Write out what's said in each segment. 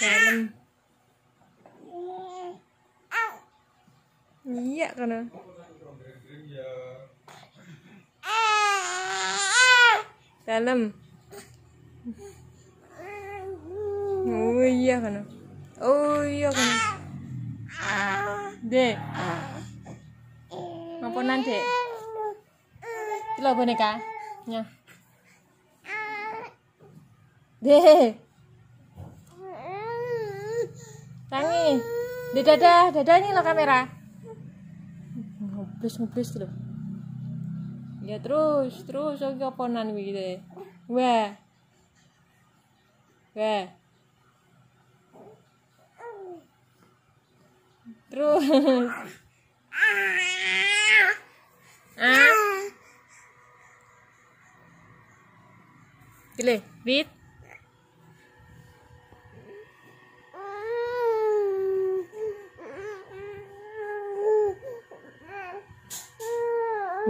Dalam. Iya kan. Dalam. Oh iya kan. Oh iya kan. Dek. Ngapain dek? Itu boneka. Nya. Dek. Tangi. Di dada, dada ini lo kamera. Ngoblis ngoblis tuh. Ya terus, terus oke oponan gitu. Wah. Wah. Terus. Ah. Gile, Bit.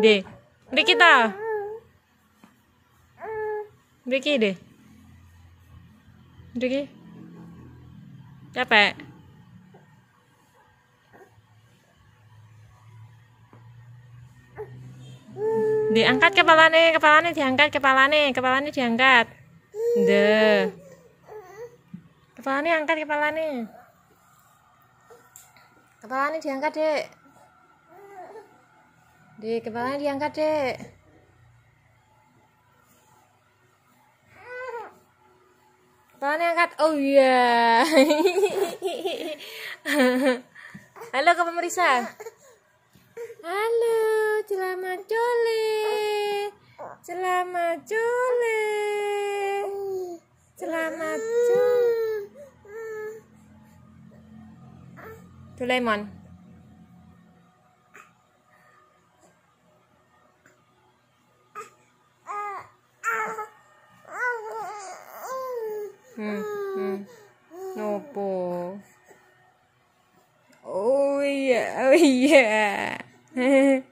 Deh. Deh kita. Deki deh. Deki. Capek. Diangkat kepalanya, kepalanya diangkat, kepalanya, kepalanya diangkat. Deh. Kepalanya angkat kepalanya. Kepalanya diangkat, Dek. Dek, kepalanya diangkat, Dek. Kepalanya angkat. Oh iya. Halo ke pemeriksa. Halo, selamat jole. Selamat jole. Selamat jole. Doraemon. Hmm, hmm. Nopo. Oh iya, oh iya. oh iya, oh iya.